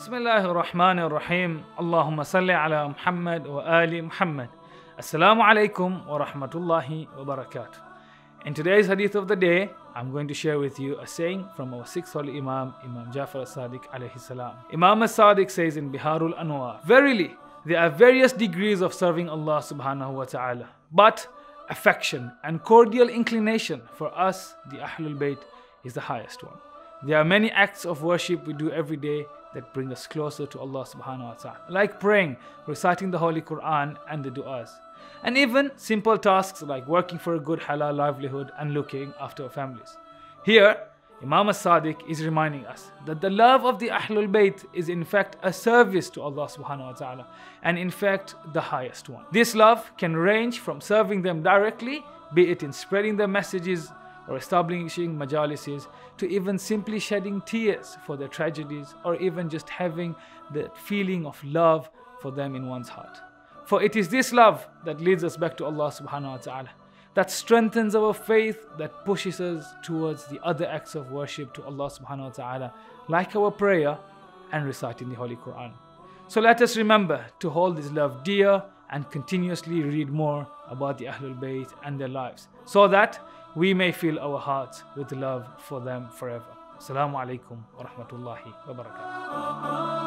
بسم الله الرحمن الرحيم اللهم صل على محمد وآل محمد Assalamu alaikum wa rahmatullahi wa barakatuh. In today's hadith of the day, I'm going to share with you a saying from our sixth holy Imam, Imam Jafar as-Sadiq alayhi salam. Imam as-Sadiq says in Biharul Anwar, Verily, there are various degrees of serving Allah subhanahu wa ta'ala, but affection and cordial inclination for us, the Ahlul Bayt, is the highest one. There are many acts of worship we do every day that bring us closer to Allah subhanahu wa ta'ala, like praying, reciting the Holy Quran, and the du'as. And even simple tasks like working for a good halal livelihood and looking after our families. Here, Imam as-Sadiq is reminding us that the love of the Ahlul Bayt is in fact a service to Allah subhanahu wa ta'ala and in fact the highest one. This love can range from serving them directly, be it in spreading their messages or establishing majalises, to even simply shedding tears for their tragedies or even just having the feeling of love for them in one's heart. For it is this love that leads us back to Allah subhanahu wa ta'ala, that strengthens our faith, that pushes us towards the other acts of worship to Allah subhanahu wa ta'ala, like our prayer and reciting the Holy Quran. So let us remember to hold this love dear and continuously read more about the Ahlul Bayt and their lives so that we may fill our hearts with love for them forever. Assalamu alaikum wa rahmatullahi wa barakatuh.